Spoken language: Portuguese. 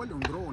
Olha um drone.